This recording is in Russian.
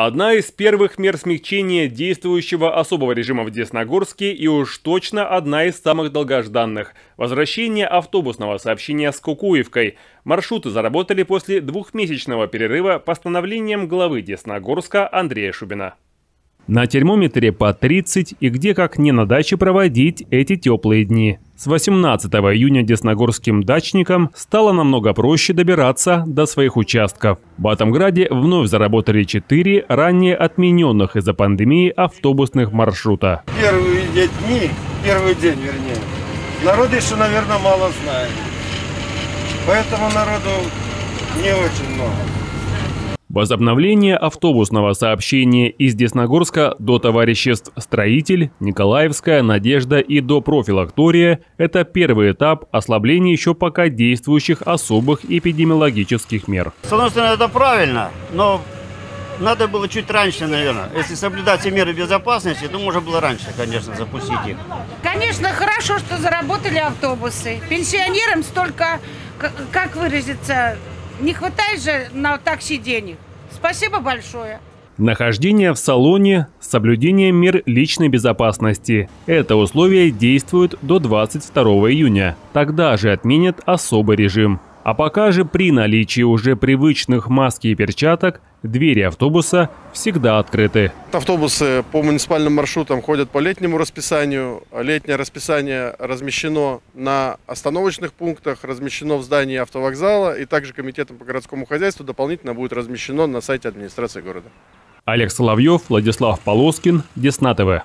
Одна из первых мер смягчения действующего особого режима в Десногорске и уж точно одна из самых долгожданных – возвращение автобусного сообщения с Кукуевкой. Маршруты заработали после двухмесячного перерыва постановлением главы Десногорска Андрея Шубина. На термометре по 30 и где как не на даче проводить эти теплые дни. С 18 июня десногорским дачникам стало намного проще добираться до своих участков. В Батамграде вновь заработали 4 ранее отмененных из-за пандемии автобусных маршрута. Первые дни, первый день вернее, народ еще, наверное, мало знает. Поэтому народу не очень много. Возобновление автобусного сообщения из Десногорска до товариществ «Строитель», «Николаевская», «Надежда» и до профилактория – это первый этап ослабления еще пока действующих особых эпидемиологических мер. С одной стороны, это правильно, но надо было чуть раньше, наверное. Если соблюдать все меры безопасности, то можно было раньше, конечно, запустить их. Конечно, хорошо, что заработали автобусы. Пенсионерам столько, как выразиться, не хватает же на такси денег. Спасибо большое. Нахождение в салоне, соблюдение мер личной безопасности. Это условие действует до 22 июня. Тогда же отменят особый режим. А пока же при наличии уже привычных маски и перчаток двери автобуса всегда открыты. Автобусы по муниципальным маршрутам ходят по летнему расписанию. Летнее расписание размещено на остановочных пунктах, размещено в здании автовокзала и также комитетом по городскому хозяйству дополнительно будет размещено на сайте администрации города. Олег Соловьев, Владислав Полоскин, Десна ТВ.